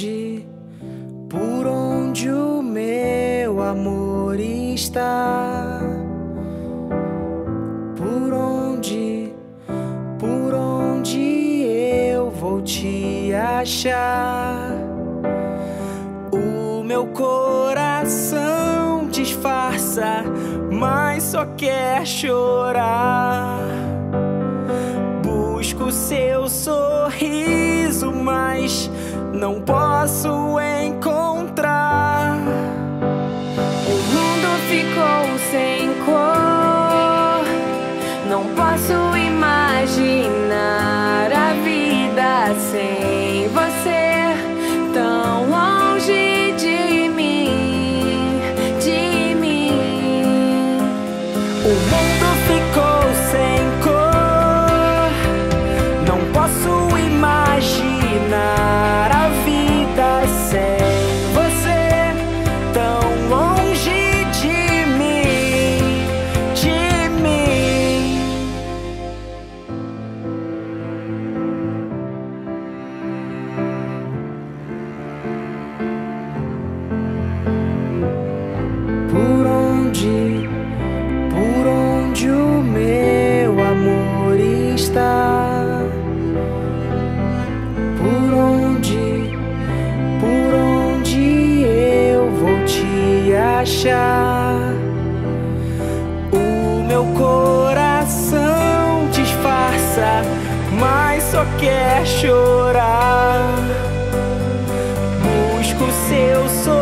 onde, por onde o meu amor está. Por onde, por onde eu vou te achar. O meu coração disfarça, mas só quer chorar. Busco seu sorriso, mas não posso encontrar. O mundo ficou sem cor. Não posso imaginar a vida sem você. Tão longe de mim, de mim. O mundo achar? O meu coração disfarça, mas só quer chorar. Busco seu sorriso,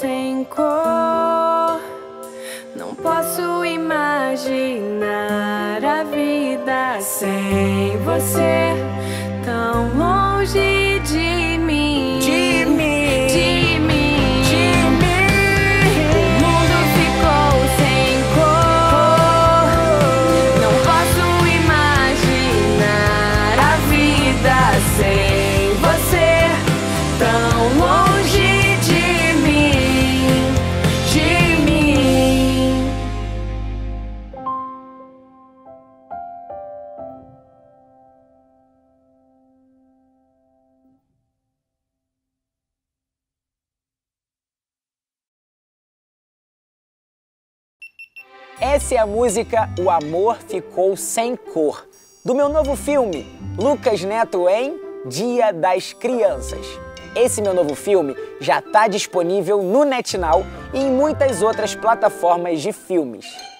sem cor. Não posso imaginar a vida sem você. Tão longe Essa é a música O Amor Ficou Sem Cor, do meu novo filme, Lucas Neto em Dia das Crianças. Esse meu novo filme já está disponível no NetNow e em muitas outras plataformas de filmes.